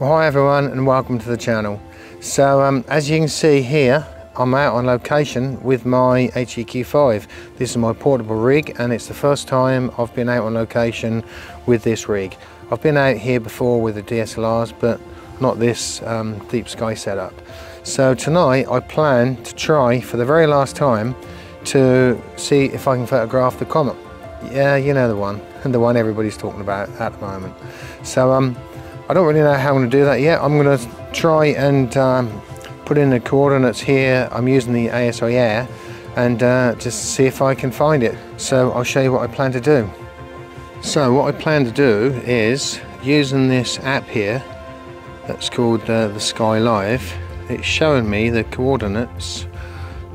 Well, hi everyone and welcome to the channel. So um, as you can see here, I'm out on location with my HEQ5. This is my portable rig and it's the first time I've been out on location with this rig. I've been out here before with the DSLRs but not this um, deep sky setup. So tonight I plan to try for the very last time to see if I can photograph the comet. Yeah, you know the one, and the one everybody's talking about at the moment. So um, I don't really know how I'm going to do that yet. I'm going to try and um, put in the coordinates here. I'm using the ASI Air and uh, just see if I can find it. So I'll show you what I plan to do. So what I plan to do is using this app here that's called uh, the Sky Live. It's showing me the coordinates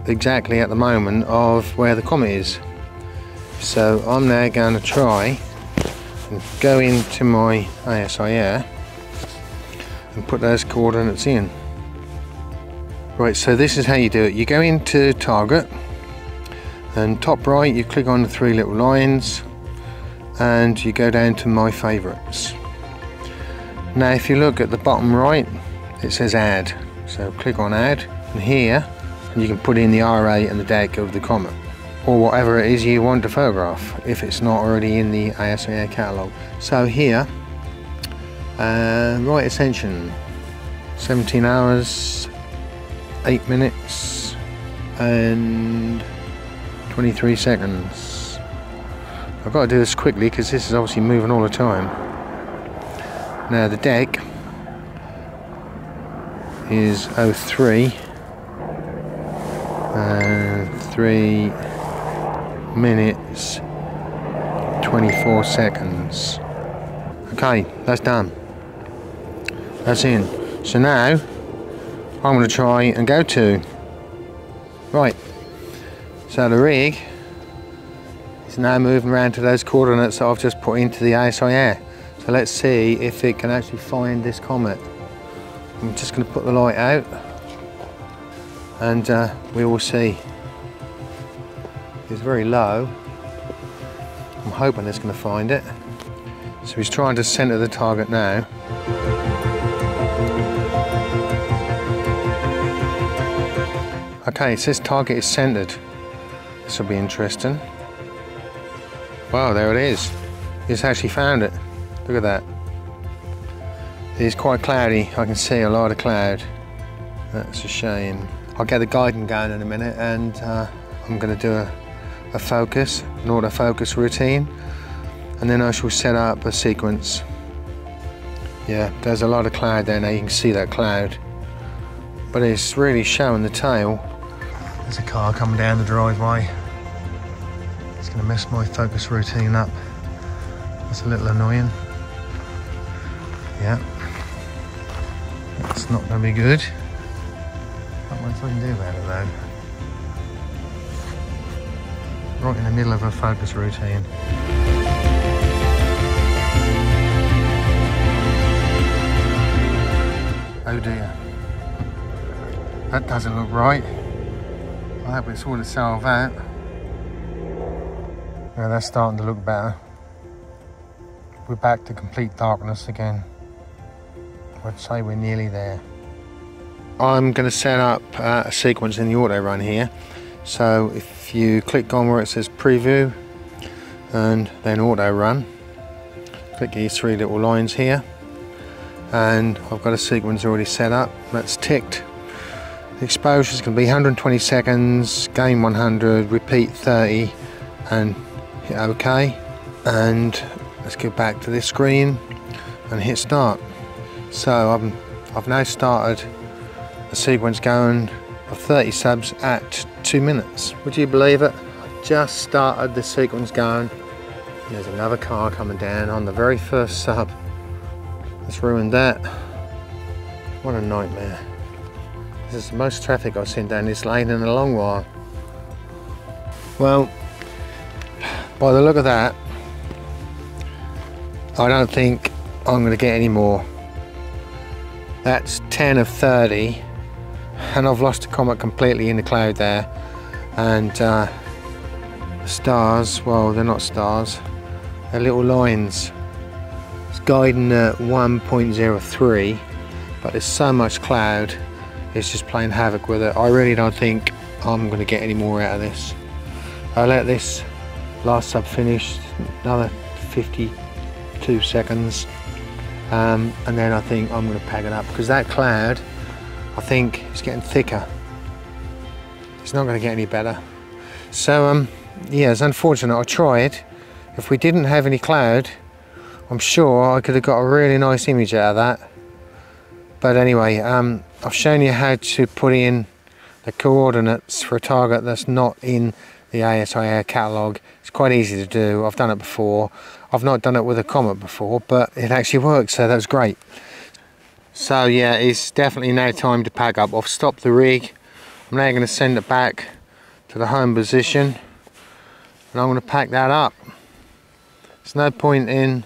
exactly at the moment of where the comet is. So I'm now going to try and go into my ASI Air and put those coordinates in. Right, so this is how you do it. You go into target and top right you click on the three little lines and you go down to my favorites. Now if you look at the bottom right it says add. So click on add and here and you can put in the RA and the date of the comet or whatever it is you want to photograph if it's not already in the ASI catalogue. So here uh, right ascension 17 hours 8 minutes and 23 seconds. I've got to do this quickly because this is obviously moving all the time. Now the Dec is 03 and 3 minutes 24 seconds. Okay that's done that's in. So now I'm going to try and go to right. So the rig is now moving around to those coordinates that I've just put into the ASI Air so let's see if it can actually find this comet. I'm just going to put the light out and uh, we will see. It's very low. I'm hoping it's going to find it. So he's trying to center the target now Okay, it says target is centered. This will be interesting. Wow, there it is. It's actually found it. Look at that. It is quite cloudy. I can see a lot of cloud. That's a shame. I'll get the guiding going in a minute and uh, I'm going to do a, a focus, an autofocus routine and then I shall set up a sequence. Yeah, there's a lot of cloud there now, you can see that cloud. But it's really showing the tail there's a car coming down the driveway. It's going to mess my focus routine up. That's a little annoying. Yeah. That's not going to be good. Not much I can do about it though. Right in the middle of a focus routine. Oh dear. That doesn't look right. I hope it's all itself out. Yeah, that's starting to look better. We're back to complete darkness again. I'd say we're nearly there. I'm going to set up uh, a sequence in the auto run here. So if you click on where it says preview and then auto run, click these three little lines here and I've got a sequence already set up that's ticked exposures can be 120 seconds, gain 100, repeat 30 and hit OK and let's go back to this screen and hit start. So I've, I've now started a sequence going of 30 subs at 2 minutes. Would you believe it? I just started the sequence going. There's another car coming down on the very first sub. It's ruined that. What a nightmare. Is the most traffic I've seen down this lane in a long while. Well, by the look of that, I don't think I'm going to get any more. That's 10 of 30 and I've lost the comet completely in the cloud there and uh, stars, well they're not stars, they're little lines. It's guiding at 1.03 but there's so much cloud it's just playing havoc with it. I really don't think I'm going to get any more out of this. I'll let this last sub finish another 52 seconds. Um, and then I think I'm going to pack it up because that cloud I think is getting thicker. It's not going to get any better. So um yeah it's unfortunate. I tried. If we didn't have any cloud I'm sure I could have got a really nice image out of that. But anyway um, I've shown you how to put in the coordinates for a target that's not in the ASIAIR catalogue. It's quite easy to do. I've done it before. I've not done it with a Comet before, but it actually works, so that was great. So yeah, it's definitely now time to pack up. I've stopped the rig. I'm now going to send it back to the home position and I'm going to pack that up. There's no point in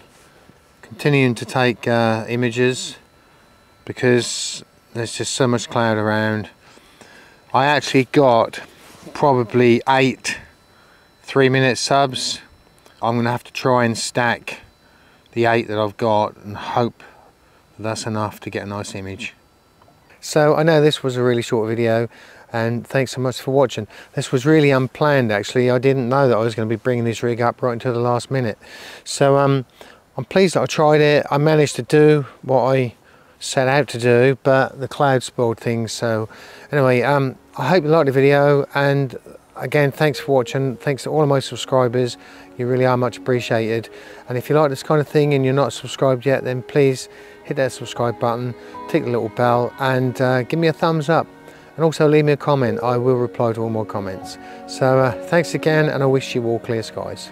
continuing to take uh, images because there's just so much cloud around. I actually got probably eight three minute subs. I'm gonna have to try and stack the eight that I've got and hope that that's enough to get a nice image. So I know this was a really short video and thanks so much for watching. This was really unplanned actually. I didn't know that I was going to be bringing this rig up right until the last minute. So um I'm pleased that I tried it. I managed to do what I set out to do but the cloud spoiled things so anyway um i hope you liked the video and again thanks for watching thanks to all of my subscribers you really are much appreciated and if you like this kind of thing and you're not subscribed yet then please hit that subscribe button tick the little bell and uh, give me a thumbs up and also leave me a comment i will reply to all my comments so uh, thanks again and i wish you all clear skies